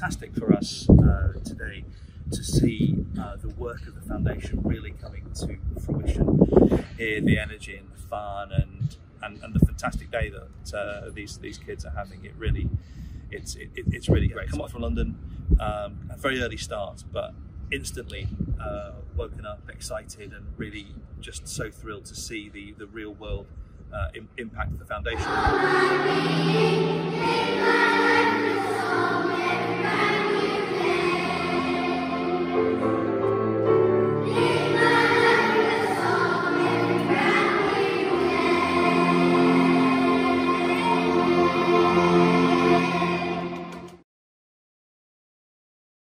Fantastic for us uh, today to see uh, the work of the foundation really coming to fruition here, the energy and the fun and and, and the fantastic day that uh, these these kids are having. It really, it's it, it's really great. Come up from London, um, a very early start, but instantly uh, woken up, excited, and really just so thrilled to see the the real world uh, impact of the foundation.